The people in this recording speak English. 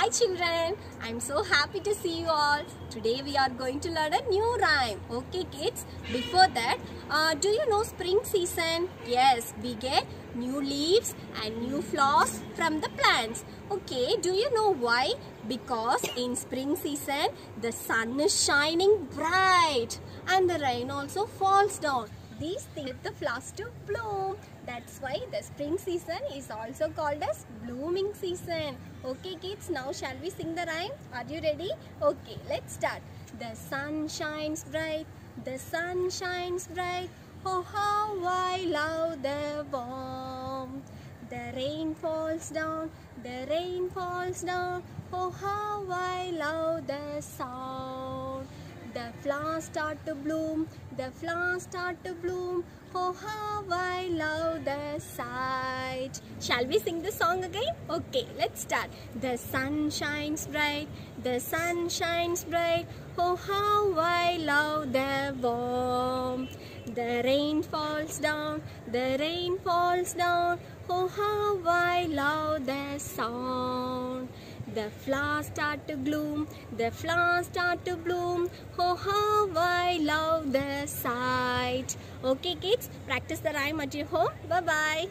Hi children, I'm so happy to see you all. Today we are going to learn a new rhyme. Okay kids, before that, uh, do you know spring season? Yes, we get new leaves and new flowers from the plants. Okay, do you know why? Because in spring season, the sun is shining bright and the rain also falls down. These things the flowers to bloom. That's why the spring season is also called as blooming season. Okay kids, now shall we sing the rhyme? Are you ready? Okay, let's start. The sun shines bright, the sun shines bright. Oh how I love the warmth. The rain falls down, the rain falls down. Oh how I love the sound. Flowers start to bloom, the flowers start to bloom. Oh, how I love the sight. Shall we sing the song again? Okay, let's start. The sun shines bright, the sun shines bright. Oh, how I love the warmth. The rain falls down, the rain falls down. Oh, how I love the sound. The flowers start to bloom, the flowers start to bloom. Oh, how I love the sight. Okay, kids, practice the rhyme at your home. Bye bye.